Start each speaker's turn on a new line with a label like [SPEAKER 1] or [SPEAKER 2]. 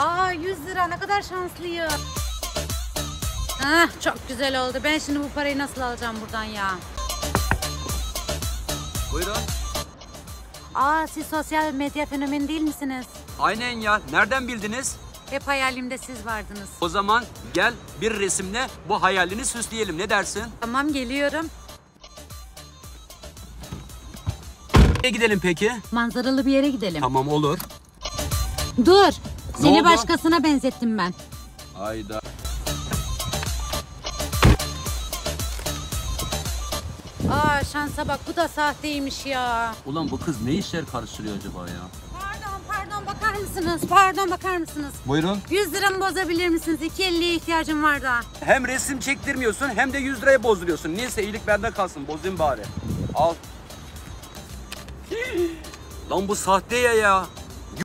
[SPEAKER 1] Aa 100 lira ne kadar şanslıyım. Ah çok güzel oldu. Ben şimdi bu parayı nasıl alacağım buradan ya?
[SPEAKER 2] Buyurun.
[SPEAKER 1] Aa siz sosyal medya fenomeni değil misiniz?
[SPEAKER 2] Aynen ya. Nereden bildiniz?
[SPEAKER 1] Hep hayalimde siz vardınız.
[SPEAKER 2] O zaman gel bir resimle bu hayalini süsleyelim. Ne dersin?
[SPEAKER 1] Tamam geliyorum.
[SPEAKER 2] Nereye gidelim peki?
[SPEAKER 1] Manzaralı bir yere gidelim.
[SPEAKER 2] Tamam olur.
[SPEAKER 1] Dur. Seni
[SPEAKER 2] oldu?
[SPEAKER 1] başkasına benzettim ben.
[SPEAKER 2] Hayda.
[SPEAKER 1] Aa şansa bak bu da sahteymiş ya.
[SPEAKER 2] Ulan bu kız ne işler karıştırıyor acaba ya?
[SPEAKER 1] Pardon pardon bakar mısınız? Pardon bakar mısınız?
[SPEAKER 2] Buyurun.
[SPEAKER 1] 100 liramı bozabilir misiniz? 2.50'ye ihtiyacım var da.
[SPEAKER 2] Hem resim çektirmiyorsun hem de 100 liraya bozduruyorsun. Neyse iyilik bende kalsın. Bozayım bari. Al. Lan bu sahte ya ya.